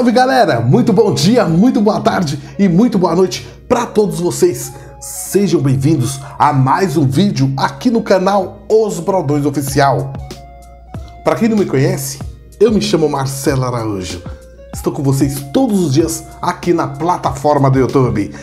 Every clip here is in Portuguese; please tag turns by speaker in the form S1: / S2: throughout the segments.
S1: Salve, galera! Muito bom dia, muito boa tarde e muito boa noite para todos vocês. Sejam bem-vindos a mais um vídeo aqui no canal Os Brodões Oficial. Para quem não me conhece, eu me chamo Marcelo Araújo. Estou com vocês todos os dias aqui na plataforma do YouTube.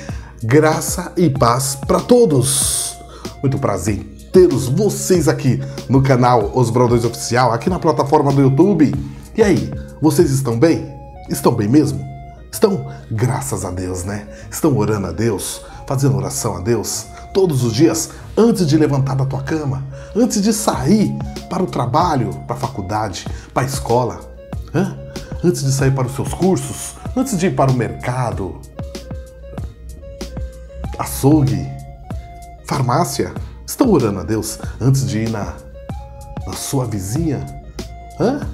S1: Graça e paz para todos. Muito prazer tê-los vocês aqui no canal Os Brodões Oficial, aqui na plataforma do YouTube. E aí, vocês estão bem? Estão bem mesmo? Estão, graças a Deus, né? Estão orando a Deus, fazendo oração a Deus todos os dias antes de levantar da tua cama, antes de sair para o trabalho, para a faculdade, para a escola, Hã? antes de sair para os seus cursos, antes de ir para o mercado, açougue, farmácia. Estão orando a Deus antes de ir na, na sua vizinha? Hã?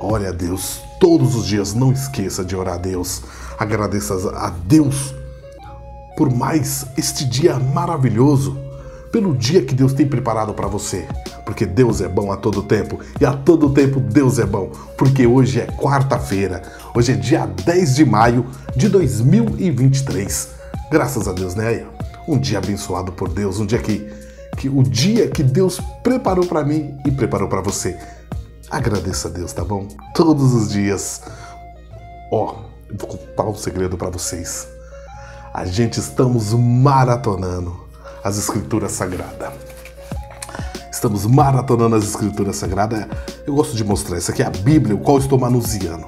S1: A Deus todos os dias. Não esqueça de orar a Deus. Agradeça a Deus por mais este dia maravilhoso, pelo dia que Deus tem preparado para você. Porque Deus é bom a todo tempo e a todo tempo Deus é bom. Porque hoje é quarta-feira, hoje é dia 10 de maio de 2023. Graças a Deus, né? Um dia abençoado por Deus, um dia que, que o dia que Deus preparou para mim e preparou para você. Agradeça a Deus, tá bom? Todos os dias. Ó, oh, vou contar um segredo para vocês. A gente estamos maratonando as escrituras sagradas. Estamos maratonando as escrituras sagradas. Eu gosto de mostrar. Essa aqui é a Bíblia, o qual estou manuseando.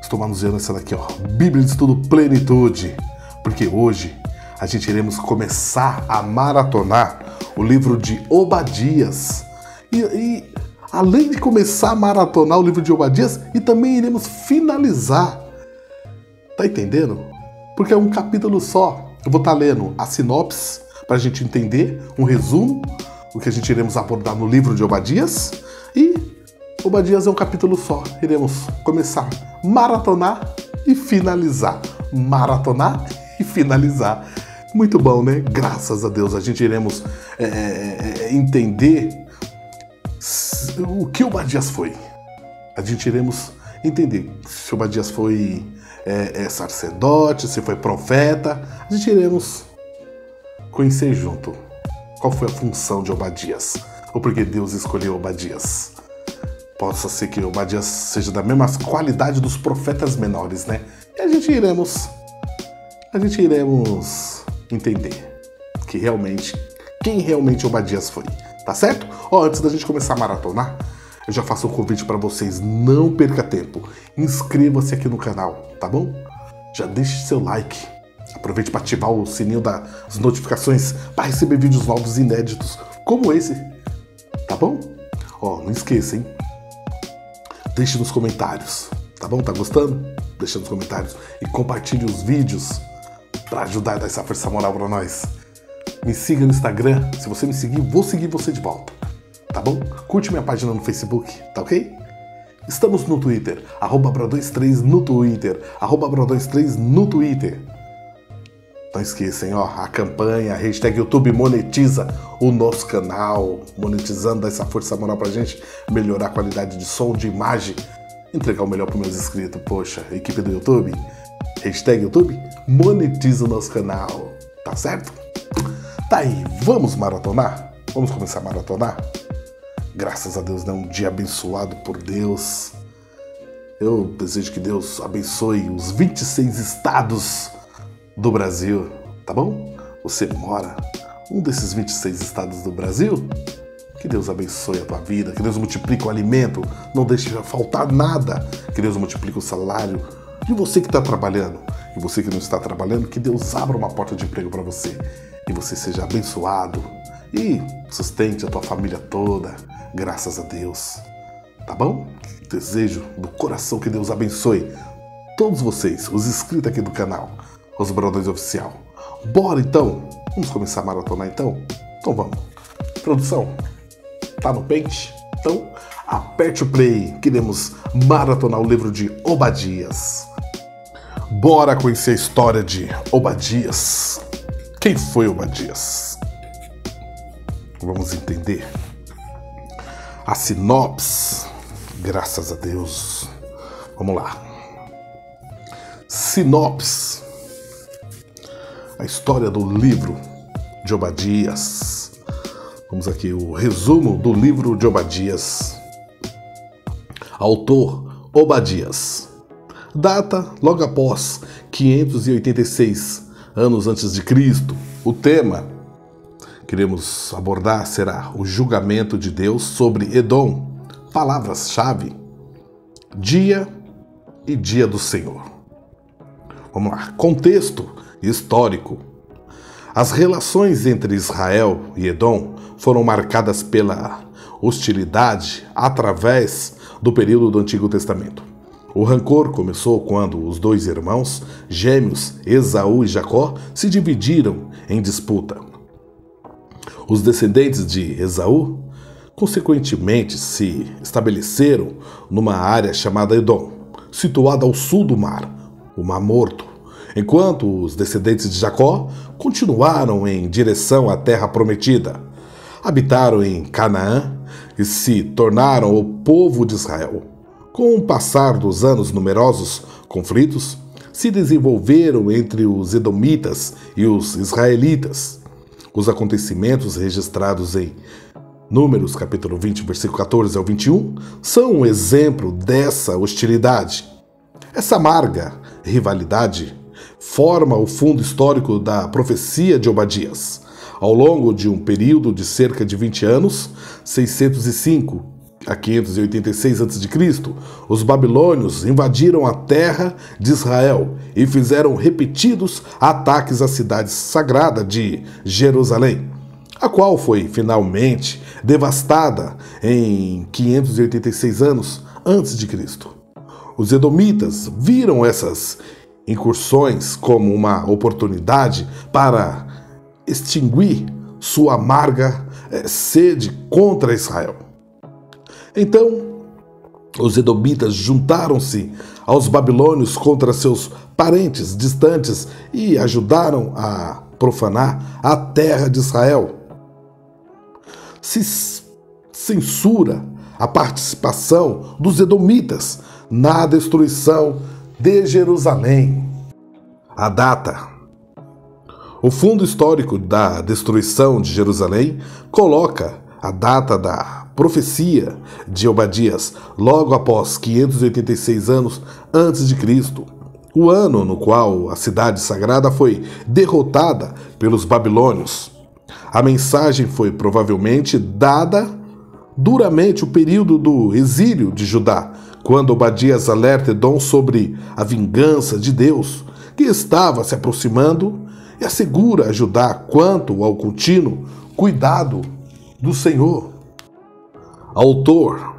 S1: Estou manuseando essa daqui, ó. Bíblia de Estudo Plenitude. Porque hoje a gente iremos começar a maratonar o livro de Obadias. E, e além de começar a maratonar o livro de Obadias, e também iremos finalizar. Tá entendendo? Porque é um capítulo só. Eu vou estar tá lendo a sinopse para a gente entender, um resumo, o que a gente iremos abordar no livro de Obadias. E Obadias é um capítulo só. Iremos começar maratonar e finalizar. Maratonar e finalizar. Muito bom, né? Graças a Deus a gente iremos é, é, é entender o que o Badias foi. A gente iremos entender se o Badias foi é, é, sacerdote, se foi profeta. A gente iremos conhecer junto qual foi a função de Obadias, ou porque Deus escolheu Obadias. Possa ser que Obadias seja da mesma qualidade dos profetas menores, né? E a gente iremos, a gente iremos entender que realmente, quem realmente Obadias foi. Tá certo? Ó, antes da gente começar a maratonar, eu já faço um convite para vocês, não perca tempo. Inscreva-se aqui no canal, tá bom? Já deixe seu like. Aproveite para ativar o sininho das notificações para receber vídeos novos inéditos como esse. Tá bom? Ó, não esqueça, hein? Deixe nos comentários, tá bom? Tá gostando? Deixe nos comentários e compartilhe os vídeos para ajudar a dar essa força moral para nós. Me siga no Instagram. Se você me seguir, vou seguir você de volta. Tá bom? Curte minha página no Facebook, tá ok? Estamos no Twitter, arroba 23 no Twitter, arroba 23 no Twitter. Não esqueçam, ó, a campanha, a hashtag YouTube monetiza o nosso canal, monetizando, essa força moral pra gente melhorar a qualidade de som, de imagem, entregar o melhor para meus inscritos. Poxa, equipe do YouTube, hashtag YouTube monetiza o nosso canal, tá certo? Tá aí, vamos maratonar? Vamos começar a maratonar? Graças a Deus, né? Um dia abençoado por Deus. Eu desejo que Deus abençoe os 26 estados do Brasil, tá bom? Você mora um desses 26 estados do Brasil? Que Deus abençoe a tua vida, que Deus multiplique o alimento, não deixe faltar nada, que Deus multiplique o salário de você que está trabalhando e você que não está trabalhando, que Deus abra uma porta de emprego para você que você seja abençoado e sustente a tua família toda, graças a Deus. Tá bom? Desejo do coração que Deus abençoe todos vocês, os inscritos aqui do canal, os Brodões Oficial. Bora então? Vamos começar a maratonar então? Então vamos. Produção, tá no pente? Então aperte o play, queremos maratonar o livro de Obadias. Bora conhecer a história de Obadias. Quem foi Obadias? Vamos entender. A sinopse, graças a Deus, Vamos lá. Sinopse. A história do livro de Obadias. Vamos aqui o resumo do livro de Obadias. Autor Obadias. Data logo após 586 anos antes de Cristo. O tema queremos abordar será o julgamento de Deus sobre Edom. Palavras-chave: dia e dia do Senhor. Vamos lá. Contexto histórico. As relações entre Israel e Edom foram marcadas pela hostilidade através do período do Antigo Testamento. O rancor começou quando os dois irmãos gêmeos, Esaú e Jacó, se dividiram em disputa. Os descendentes de Esaú, consequentemente, se estabeleceram numa área chamada Edom, situada ao sul do mar, o Mar Morto, enquanto os descendentes de Jacó continuaram em direção à terra prometida. Habitaram em Canaã e se tornaram o povo de Israel. Com o passar dos anos, numerosos conflitos se desenvolveram entre os edomitas e os israelitas. Os acontecimentos registrados em Números capítulo 20, versículo 14 ao 21 são um exemplo dessa hostilidade. Essa amarga rivalidade forma o fundo histórico da profecia de Obadias. Ao longo de um período de cerca de 20 anos, 605 a 586 a.C., os babilônios invadiram a terra de Israel e fizeram repetidos ataques à cidade sagrada de Jerusalém, a qual foi finalmente devastada em 586 anos antes de Cristo. Os edomitas viram essas incursões como uma oportunidade para extinguir sua amarga eh, sede contra Israel. Então, os edomitas juntaram-se aos babilônios contra seus parentes distantes e ajudaram a profanar a terra de Israel. Se censura a participação dos edomitas na destruição de Jerusalém. A data. O fundo histórico da destruição de Jerusalém coloca a data da profecia de Obadias logo após 586 anos antes de Cristo, o ano no qual a cidade sagrada foi derrotada pelos babilônios. A mensagem foi provavelmente dada duramente o período do exílio de Judá, quando Obadias alerta Edom sobre a vingança de Deus, que estava se aproximando, e assegura a Judá quanto ao contínuo cuidado do Senhor. Autor.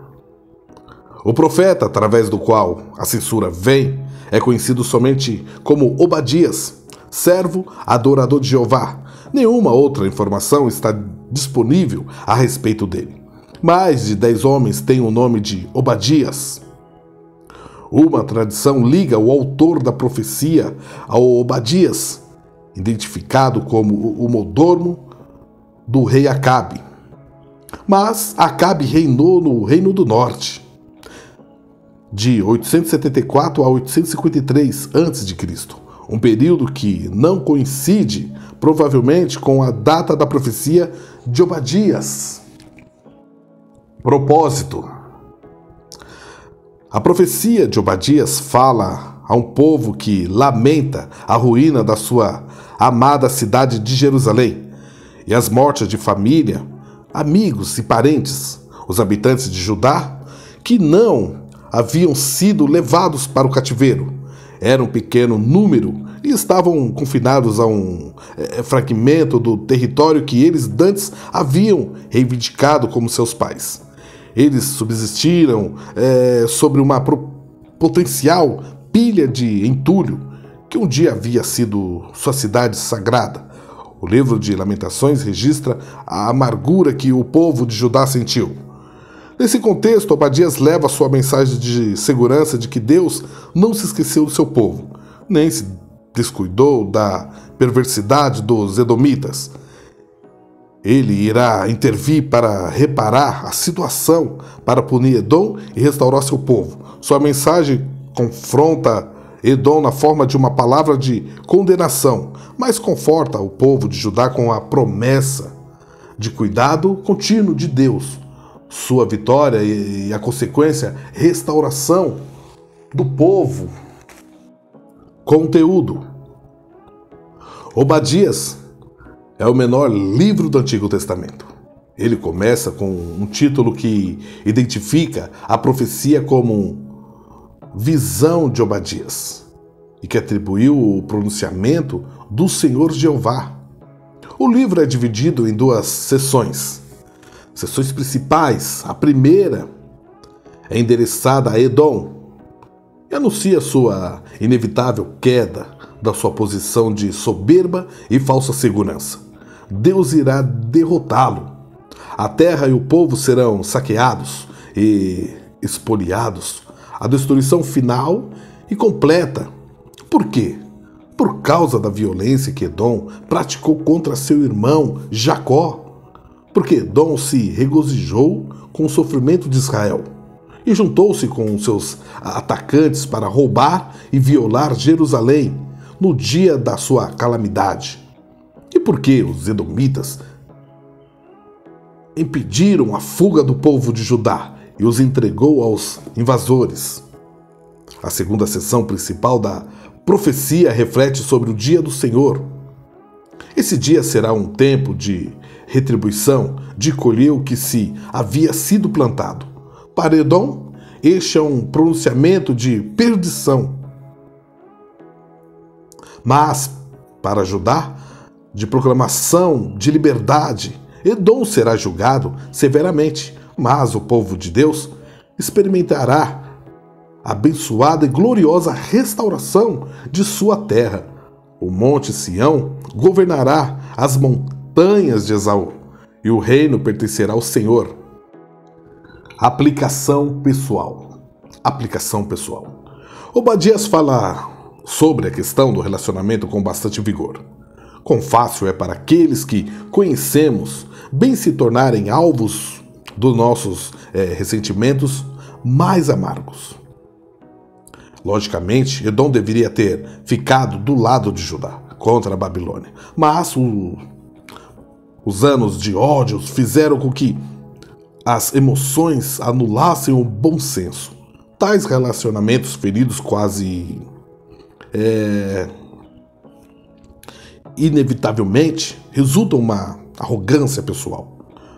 S1: O profeta através do qual a censura vem é conhecido somente como Obadias, servo adorador de Jeová. Nenhuma outra informação está disponível a respeito dele. Mais de dez homens têm o nome de Obadias. Uma tradição liga o autor da profecia ao Obadias, identificado como o Modormo do rei Acabe. Mas Acabe reinou no Reino do Norte, de 874 a 853 a.C., um período que não coincide, provavelmente, com a data da profecia de Obadias. Propósito: a profecia de Obadias fala a um povo que lamenta a ruína da sua amada cidade de Jerusalém e as mortes de família, amigos e parentes, os habitantes de Judá, que não haviam sido levados para o cativeiro. Era um pequeno número e estavam confinados a um é, fragmento do território que eles dantes haviam reivindicado como seus pais. Eles subsistiram é, sobre uma potencial pilha de entulho que um dia havia sido sua cidade sagrada. O livro de Lamentações registra a amargura que o povo de Judá sentiu. Nesse contexto, Obadias leva sua mensagem de segurança de que Deus não se esqueceu do seu povo, nem se descuidou da perversidade dos edomitas. Ele irá intervir para reparar a situação, para punir Edom e restaurar seu povo. Sua mensagem confronta Edom na forma de uma palavra de condenação, mas conforta o povo de Judá com a promessa de cuidado contínuo de Deus, sua vitória e a consequência restauração do povo. Conteúdo: Obadias é o menor livro do Antigo Testamento. Ele começa com um título que identifica a profecia como visão de Obadias e que atribuiu o pronunciamento do Senhor Jeová. O livro é dividido em duas sessões. Sessões principais. A primeira é endereçada a Edom e anuncia sua inevitável queda da sua posição de soberba e falsa segurança. Deus irá derrotá-lo. A terra e o povo serão saqueados e espoliados. A destruição final e completa. Por quê? Por causa da violência que Edom praticou contra seu irmão Jacó. Porque Edom se regozijou com o sofrimento de Israel e juntou-se com seus atacantes para roubar e violar Jerusalém no dia da sua calamidade. E por que os edomitas impediram a fuga do povo de Judá e os entregou aos invasores? A segunda sessão principal da profecia reflete sobre o dia do Senhor. Esse dia será um tempo de retribuição, de colher o que se havia sido plantado. Para Edom, este é um pronunciamento de perdição mas para ajudar, de proclamação de liberdade, Edom será julgado severamente, mas o povo de Deus experimentará abençoada e gloriosa restauração de sua terra. O monte Sião governará as montanhas de Esaú, e o reino pertencerá ao Senhor. Aplicação pessoal. Aplicação pessoal. Obadias fala sobre a questão do relacionamento com bastante vigor. Quão fácil é para aqueles que conhecemos bem se tornarem alvos dos nossos é, ressentimentos mais amargos. Logicamente, Edom deveria ter ficado do lado de Judá contra a Babilônia, mas o, os anos de ódio fizeram com que as emoções anulassem o bom senso. Tais relacionamentos feridos quase é, inevitavelmente resulta uma arrogância pessoal.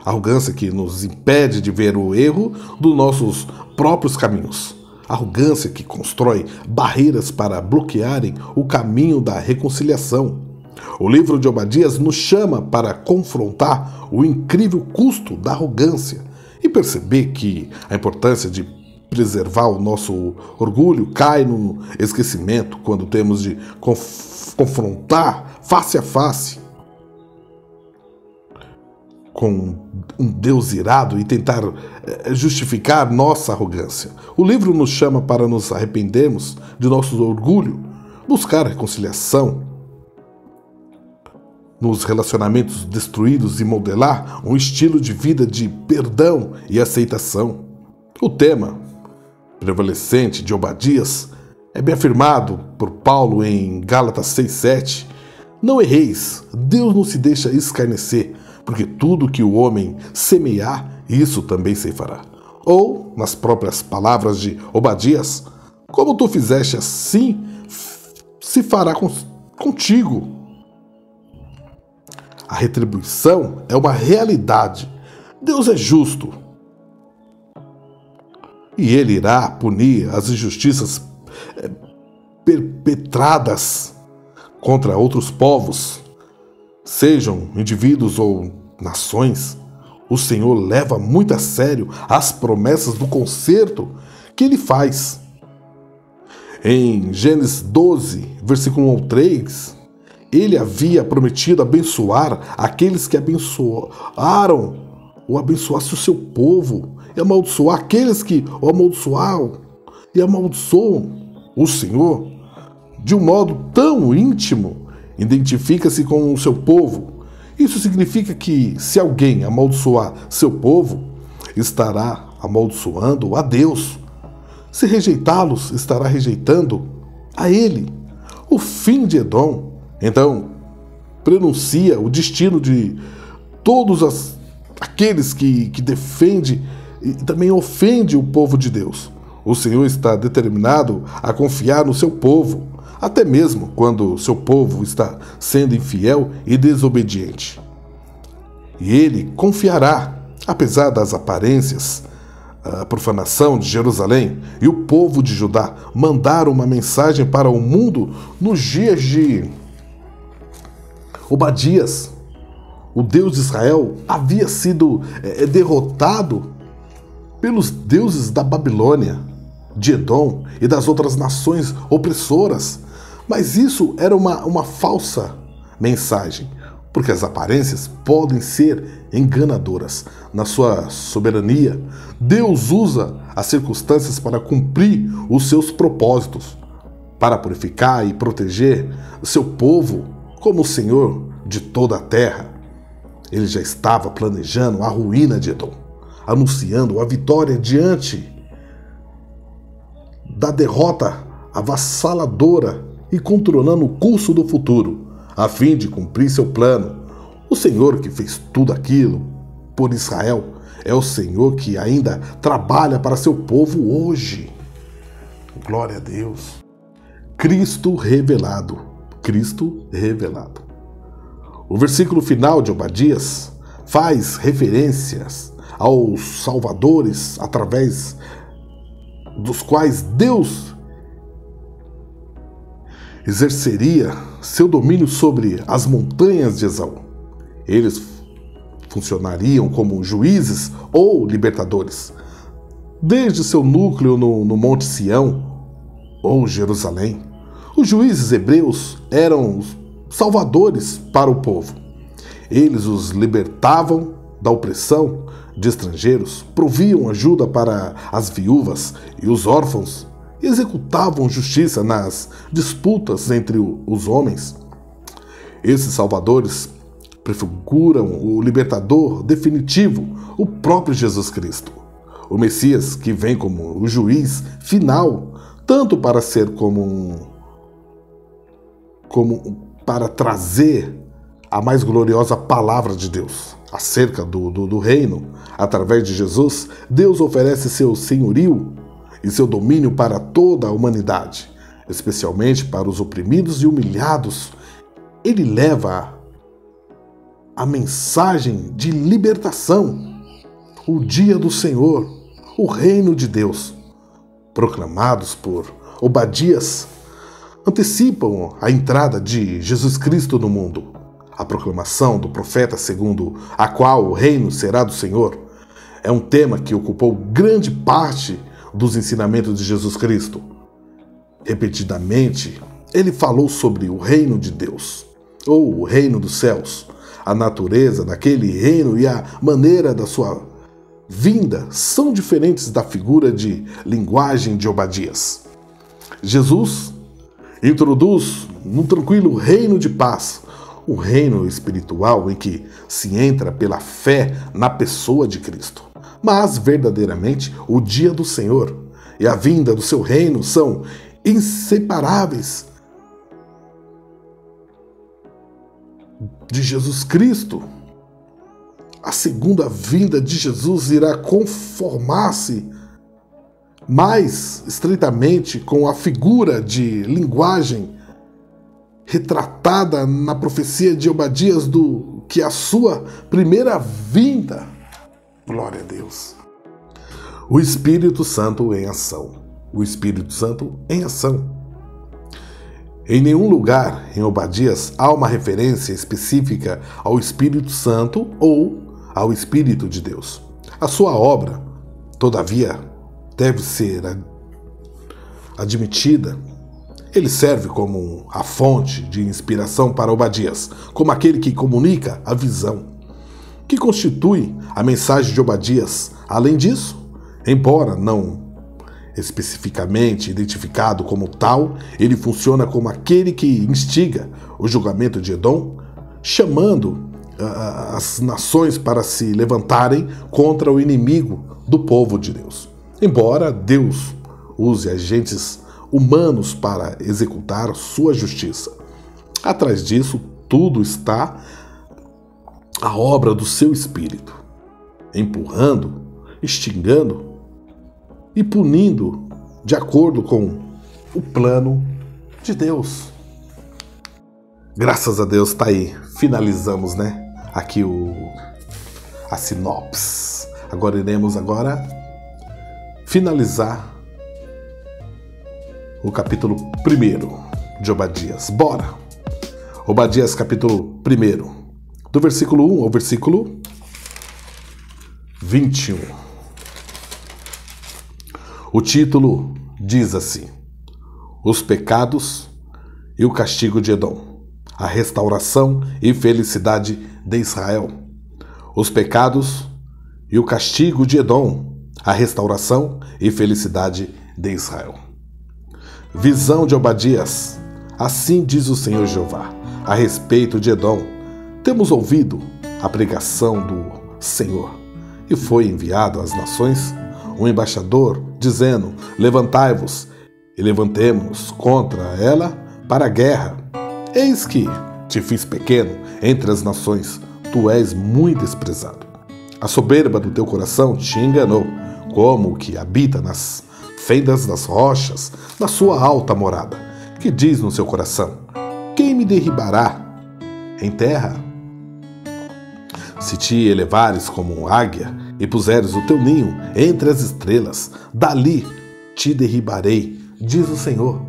S1: Arrogância que nos impede de ver o erro dos nossos próprios caminhos. Arrogância que constrói barreiras para bloquearem o caminho da reconciliação. O livro de Obadias nos chama para confrontar o incrível custo da arrogância e perceber que a importância de preservar o nosso orgulho cai no esquecimento quando temos de conf confrontar face a face com um Deus irado e tentar eh, justificar nossa arrogância. O livro nos chama para nos arrependermos de nosso orgulho, buscar reconciliação nos relacionamentos destruídos e modelar um estilo de vida de perdão e aceitação. O tema prevalecente de Obadias é bem afirmado por Paulo em Gálatas 6,7. Não erreis, Deus não se deixa escarnecer, porque tudo que o homem semear, isso também se fará. Ou, nas próprias palavras de Obadias, como tu fizeste assim, se fará contigo. A retribuição é uma realidade. Deus é justo e ele irá punir as injustiças eh, perpetradas contra outros povos, sejam indivíduos ou nações. O Senhor leva muito a sério as promessas do conserto que ele faz. Em Gênesis 12, versículo 1 3, ele havia prometido abençoar aqueles que abençoaram ou abençoasse o seu povo e amaldiçoar aqueles que o amaldiçoaram e amaldiçoam o Senhor de um modo tão íntimo, identifica-se com o seu povo. Isso significa que se alguém amaldiçoar seu povo, estará amaldiçoando a Deus. se rejeitá-los, estará rejeitando a ele. O fim de Edom, então, prenuncia o destino de todos as, aqueles que, que defende e também ofende o povo de Deus. O Senhor está determinado a confiar no seu povo, até mesmo quando seu povo está sendo infiel e desobediente. E ele confiará, apesar das aparências, a profanação de Jerusalém e o povo de Judá mandaram uma mensagem para o mundo nos dias de Obadias. O Deus de Israel havia sido é, derrotado pelos deuses da Babilônia, de Edom e das outras nações opressoras. Mas isso era uma, uma falsa mensagem, porque as aparências podem ser enganadoras. Na sua soberania, Deus usa as circunstâncias para cumprir os seus propósitos, para purificar e proteger o seu povo como o Senhor de toda a terra. Ele já estava planejando a ruína de Edom, anunciando a vitória diante da derrota avassaladora e controlando o curso do futuro, a fim de cumprir seu plano. O Senhor que fez tudo aquilo por Israel é o Senhor que ainda trabalha para seu povo hoje. Glória a Deus. Cristo revelado. Cristo revelado. O versículo final de Obadias faz referências aos salvadores através dos quais Deus exerceria seu domínio sobre as montanhas de Esaú. Eles funcionariam como juízes ou libertadores, desde seu núcleo no, no Monte Sião ou Jerusalém. Os juízes hebreus eram salvadores para o povo. Eles os libertavam da opressão de estrangeiros, proviam ajuda para as viúvas e os órfãos, e executavam justiça nas disputas entre os homens. Esses salvadores prefiguram o libertador definitivo, o próprio Jesus Cristo. O Messias que vem como o juiz final, tanto para ser como como para trazer a mais gloriosa palavra de Deus acerca do, do, do reino, através de Jesus, Deus oferece seu senhorio e seu domínio para toda a humanidade, especialmente para os oprimidos e humilhados. Ele leva a mensagem de libertação, o dia do Senhor, o reino de Deus, proclamados por Obadias, antecipam a entrada de Jesus Cristo no mundo a proclamação do profeta segundo a qual o reino será do Senhor, é um tema que ocupou grande parte dos ensinamentos de Jesus Cristo. Repetidamente, ele falou sobre o reino de Deus, ou o reino dos céus. A natureza daquele reino e a maneira da sua vinda são diferentes da figura de linguagem de Obadias. Jesus introduz num tranquilo reino de paz o reino espiritual em que se entra pela fé na pessoa de Cristo. Mas, verdadeiramente, o dia do Senhor e a vinda do seu reino são inseparáveis de Jesus Cristo. A segunda vinda de Jesus irá conformar-se mais estreitamente com a figura de linguagem retratada na profecia de Obadias do que a sua primeira vinda. Glória a Deus. O Espírito Santo em ação. O Espírito Santo em ação. Em nenhum lugar em Obadias há uma referência específica ao Espírito Santo ou ao Espírito de Deus. A sua obra, todavia, deve ser admitida ele serve como a fonte de inspiração para Obadias, como aquele que comunica a visão, que constitui a mensagem de Obadias. Além disso, embora não especificamente identificado como tal, ele funciona como aquele que instiga o julgamento de Edom, chamando uh, as nações para se levantarem contra o inimigo do povo de Deus. Embora Deus use agentes humanos para executar sua justiça. Atrás disso, tudo está a obra do seu espírito, empurrando, extingando e punindo de acordo com o plano de Deus. Graças a Deus tá aí. Finalizamos, né? Aqui o a sinopse. Agora iremos agora finalizar o capítulo 1 de Obadias. Bora! Obadias, capítulo 1, do versículo 1 ao versículo 21. O título diz assim: Os pecados e o castigo de Edom, a restauração e felicidade de Israel. Os pecados e o castigo de Edom, a restauração e felicidade de Israel. Visão de Obadias. Assim diz o Senhor Jeová a respeito de Edom. Temos ouvido a pregação do Senhor e foi enviado às nações um embaixador dizendo: Levantai-vos e levantemo-nos contra ela para a guerra. Eis que te fiz pequeno entre as nações, tu és muito desprezado. A soberba do teu coração te enganou, como o que habita nas fendas das rochas, na sua alta morada, que diz no seu coração: Quem me derribará em terra? Se te elevares como um águia e puseres o teu ninho entre as estrelas, dali te derribarei, diz o Senhor.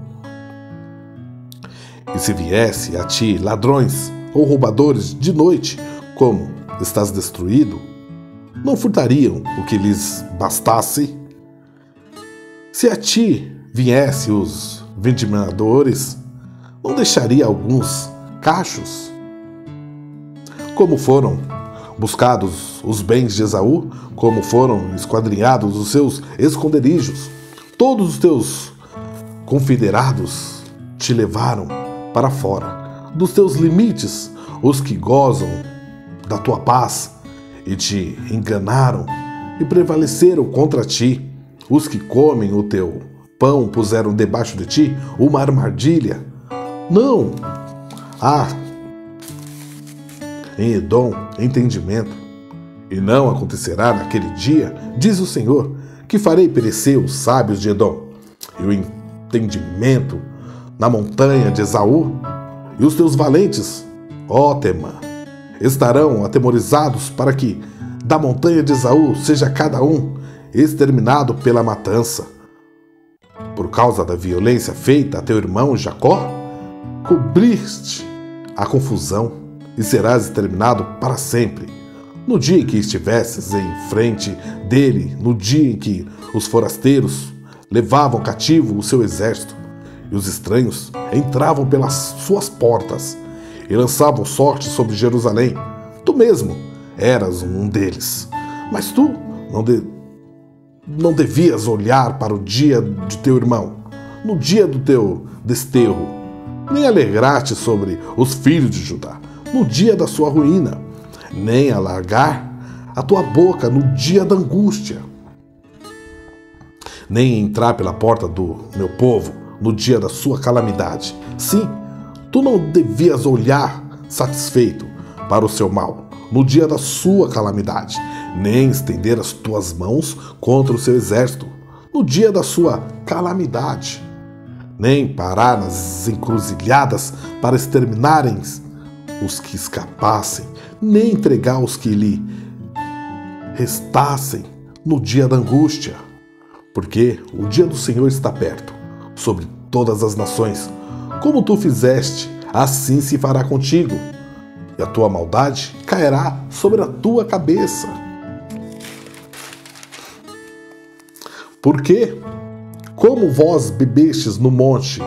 S1: E se viesse a ti ladrões ou roubadores de noite, como estás destruído, não furtariam o que lhes bastasse? Se a ti viesse os ventiladores, não deixaria alguns cachos? Como foram buscados os bens de Esaú, como foram esquadrinhados os seus esconderijos, todos os teus confederados te levaram para fora dos teus limites, os que gozam da tua paz e te enganaram e prevaleceram contra ti. Os que comem o teu pão puseram debaixo de ti uma armadilha. Não há em Edom entendimento. E não acontecerá naquele dia, diz o Senhor, que farei perecer os sábios de Edom e o entendimento na montanha de Esaú, e os teus valentes, ó Temã, estarão atemorizados para que da montanha de Esaú seja cada um exterminado pela matança. Por causa da violência feita a teu irmão Jacó, cobriste a confusão e serás exterminado para sempre. No dia em que estivesses em frente dele, no dia em que os forasteiros levavam cativo o seu exército, e os estranhos entravam pelas suas portas e lançavam sorte sobre Jerusalém. Tu mesmo eras um deles. Mas tu não, de... não devias olhar para o dia de teu irmão, no dia do teu desterro, nem alegrar-te sobre os filhos de Judá, no dia da sua ruína, nem alargar a tua boca no dia da angústia, nem entrar pela porta do meu povo no dia da sua calamidade. Sim, tu não devias olhar satisfeito para o seu mal no dia da sua calamidade, nem estender as tuas mãos contra o seu exército no dia da sua calamidade, nem parar nas encruzilhadas para exterminarem os que escapassem, nem entregar os que lhe restassem no dia da angústia, porque o dia do Senhor está perto sobre todas as nações. Como tu fizeste, assim se fará contigo, e a tua maldade cairá sobre a tua cabeça. Porque, como vós bebestes no monte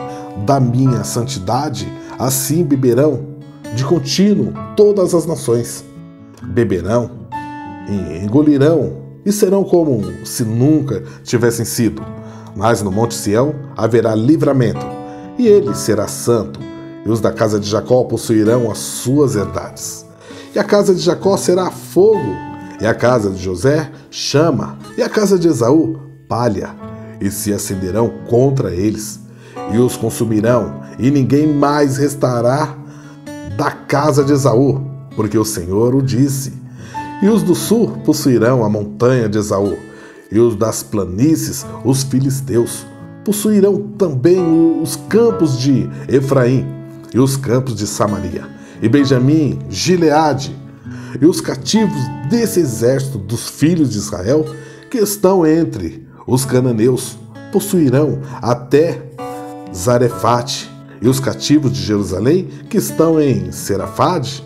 S1: da minha santidade, assim beberão de contínuo todas as nações. Beberão e engolirão e serão como se nunca tivessem sido mas no Monte Sião haverá livramento, e ele será santo, e os da casa de Jacó possuirão as suas herdades. E a casa de Jacó será fogo, e a casa de José chama, e a casa de Esaú palha, e se acenderão contra eles, e os consumirão, e ninguém mais restará da casa de Esaú, porque o Senhor o disse. E os do sul possuirão a montanha de Esaú, e os das planícies, os filisteus. Possuirão também os campos de Efraim, e os campos de Samaria, e Benjamim, Gileade, e os cativos desse exército dos filhos de Israel, que estão entre os cananeus, possuirão até Zarefate, e os cativos de Jerusalém, que estão em Serafade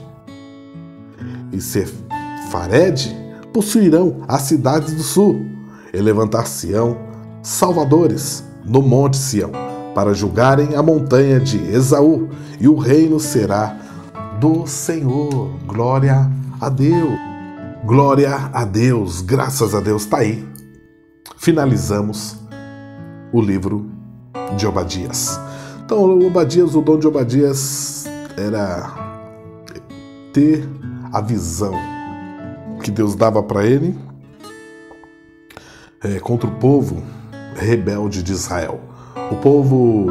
S1: e Sefared, possuirão as cidades do sul, e levantar-se-ão salvadores no monte Sião, para julgarem a montanha de Esaú, e o reino será do Senhor. Glória a Deus. Glória a Deus, graças a Deus, está aí. Finalizamos o livro de Obadias. Então, o Obadias, o dom de Obadias era ter a visão que Deus dava para ele é, contra o povo rebelde de Israel. O povo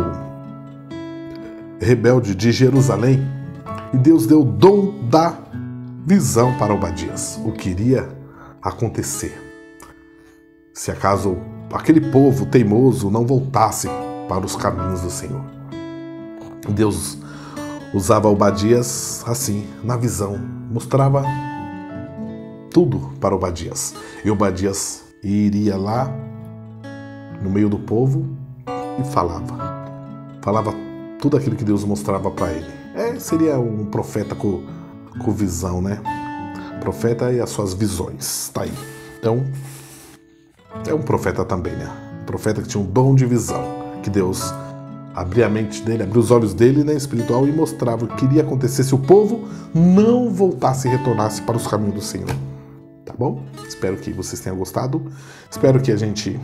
S1: rebelde de Jerusalém. E Deus deu o dom da visão para Obadias, o que iria acontecer. Se acaso aquele povo teimoso não voltasse para os caminhos do Senhor. Deus usava Obadias assim, na visão, mostrava tudo para Obadias. E Obadias iria lá no meio do povo e falava. Falava tudo aquilo que Deus mostrava para ele. É, seria um profeta com com visão, né? Profeta e as suas visões. Tá aí. Então, é um profeta também, né? Um profeta que tinha um dom de visão. Que Deus abria a mente dele, abria os olhos dele, né, espiritual, e mostrava o que iria acontecer se o povo não voltasse e retornasse para os caminhos do Senhor. Tá bom? Espero que vocês tenham gostado. Espero que a gente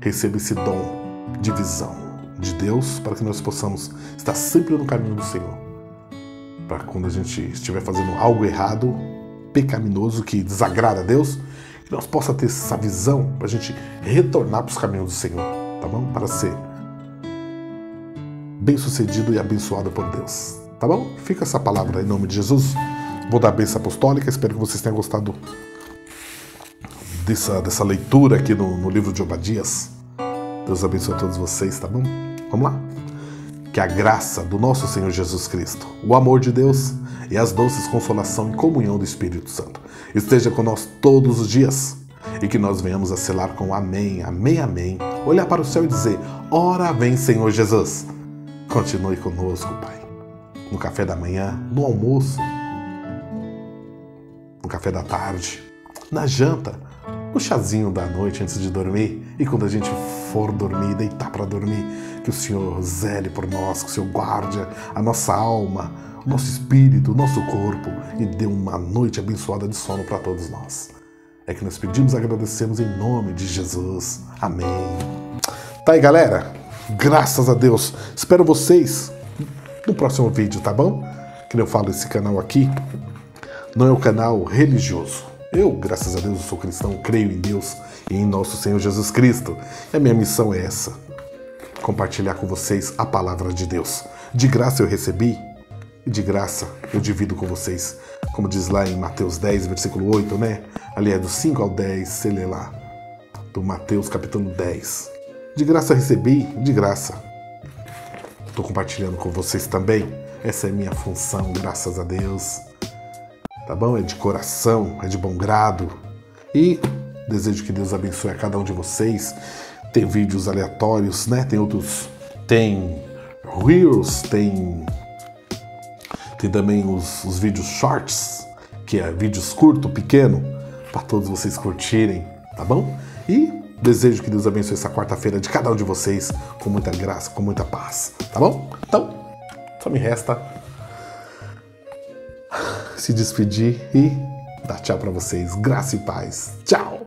S1: receba esse dom de visão de Deus para que nós possamos estar sempre no caminho do Senhor para quando a gente estiver fazendo algo errado, pecaminoso, que desagrada a Deus, que nós possa ter essa visão para a gente retornar para os caminhos do Senhor, tá bom? Para ser bem sucedido e abençoado por Deus, tá bom? Fica essa palavra em nome de Jesus. Vou dar a bênção apostólica, espero que vocês tenham gostado dessa, dessa leitura aqui no, no livro de Obadias. Deus abençoe a todos vocês, tá bom? Vamos lá? Que a graça do nosso Senhor Jesus Cristo, o amor de Deus e as doces consolação e comunhão do Espírito Santo esteja conosco todos os dias e que nós venhamos a selar com amém, amém, amém, olhar para o céu e dizer: Ora vem, Senhor Jesus. Continue conosco, Pai, no café da manhã, no almoço, no café da tarde, na janta, no chazinho da noite antes de dormir e quando a gente for dormir, deitar para dormir, que o Senhor zele por nós, que o Senhor guarde a nossa alma, o nosso espírito, o nosso corpo e dê uma noite abençoada de sono para todos nós. É que nós pedimos e agradecemos em nome de Jesus. Amém. Tá aí, galera? Graças a Deus. Espero vocês no próximo vídeo, tá bom? Que eu falo, esse canal aqui não é um canal religioso eu, graças a Deus, eu sou cristão, creio em Deus e em nosso Senhor Jesus Cristo. E a minha missão é essa: compartilhar com vocês a palavra de Deus. De graça eu recebi e de graça eu divido com vocês. Como diz lá em Mateus 10, versículo 8, né? Ali é do 5 ao 10, você lê lá. Do Mateus capítulo 10. De graça recebi, de graça. Estou compartilhando com vocês também. Essa é minha função, graças a Deus tá bom? É de coração, é de bom grado. E desejo que Deus abençoe a cada um de vocês. Tem vídeos aleatórios, né? Tem outros. Tem Reels, tem. Tem também os, os vídeos shorts, que é vídeos curto, pequeno, para todos vocês curtirem, tá bom? E desejo que Deus abençoe essa quarta-feira de cada um de vocês com muita graça, com muita paz, tá bom? Então, só me resta se despedir e dar tchau para vocês. Graça e paz. Tchau!